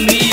me